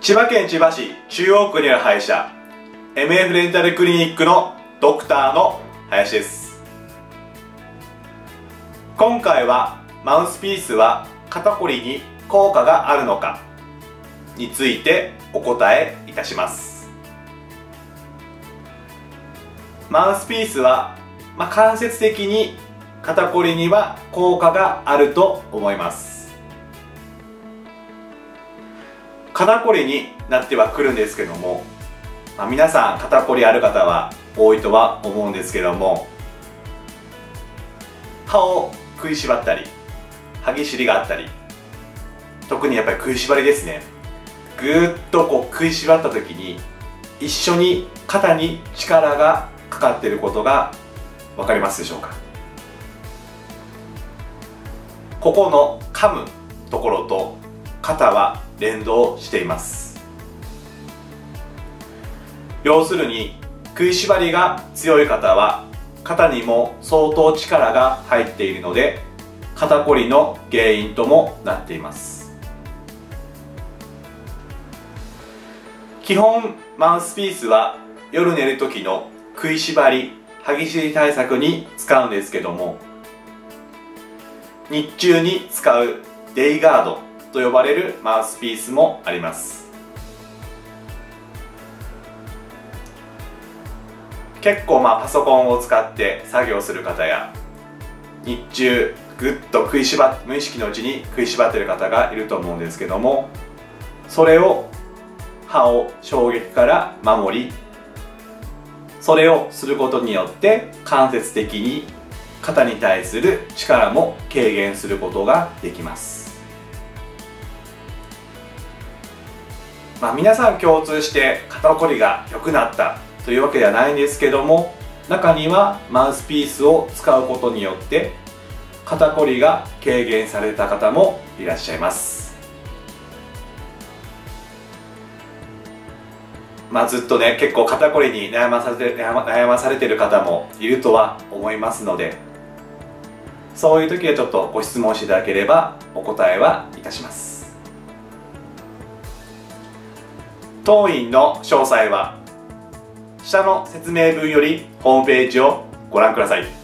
千葉県千葉市中央区にある歯医者 MF レンタルクリニックのドクターの林です。今回はマウスピースは肩こりに効果があるのかについてお答えいたします。マウスピースは、まあ、間接的に肩こりには効果があると思います。肩こりになってはくるんですけども、まあ、皆さん肩こりある方は多いとは思うんですけども歯を食いしばったり歯ぎしりがあったり特にやっぱり食いしばりですね。ぐーっとこう食いしばった時に一緒に肩に力がかかっていることが分かりますでしょうか。ここの噛むところと肩は連動しています。要するに食いしばりが強い方は肩にも相当力が入っているので肩こりの原因ともなっています。基本マウスピースは夜寝る時の食いしばり歯ぎしり対策に使うんですけども日中に使うデイガードと呼ばれるマウスピースもあります。結構まあパソコンを使って作業する方や日中ぐっと食いしば無意識のうちに食いしばってる方がいると思うんですけどもそれを歯を衝撃から守りそれをすることによって間接的に肩に対する力も軽減することができます。まあ皆さん共通して肩こりが良くなったというわけではないんですけども中にはマウスピースを使うことによって肩こりが軽減された方もいらっしゃいます。まあずっとね結構肩こりに悩まされて悩まされてる方もいるとは思いますのでそういう時はちょっとご質問していただければお答えはいたします。当院の詳細は。下の説明文よりホームページをご覧ください。